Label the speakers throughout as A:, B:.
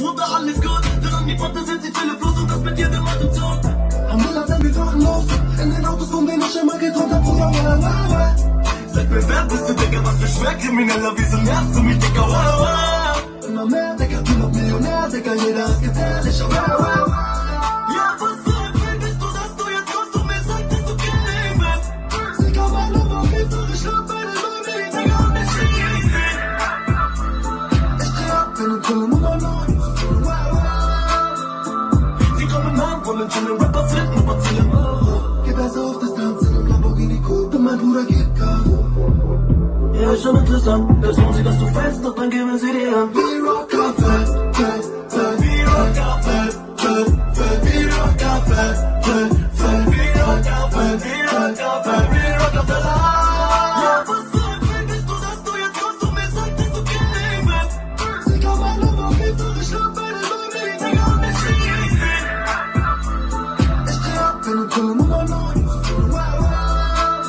A: Bruder, alles gut. Während die Potte sind sie viele Fluss und das mit jedem Atemzug.
B: Am Müller sind wir Sachen los. In den Autos, von denen ich immer gedrückt hab, Bruder, walla, walla.
A: Sag mir, wer bist du, Digga, was für Schwerkrimineller, wieso nervst du mich, Digga, walla, walla.
B: Immer mehr, Digga, du noch Millionär, Digga, jeder ist gefährlich, walla, walla. Nummer 9
A: wollen chillen, Rapper flippen, bazillen. Oh.
B: Gib besser auf Distanz in einem Lamborghini Coupe, mein Bruder gibt Gas.
A: Ja, ist schon interessant. Jetzt wollen sie, dass du fällst, doch dann geben sie dir an.
B: Wir rocker ab in den Tunnel Nummer 9, wow, wow.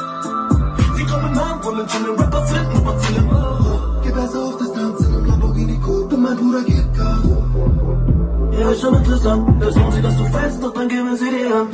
A: Sie kommen an, wollen chillen, Rapper flippen, bazillen. Oh.
B: Gib besser auf Distanz in einem Lamborghini Coupe, mein Bruder gibt Gas.
A: Ja, ist schon interessant. Jetzt wollen sie, dass du fällst, doch dann geben sie dir an.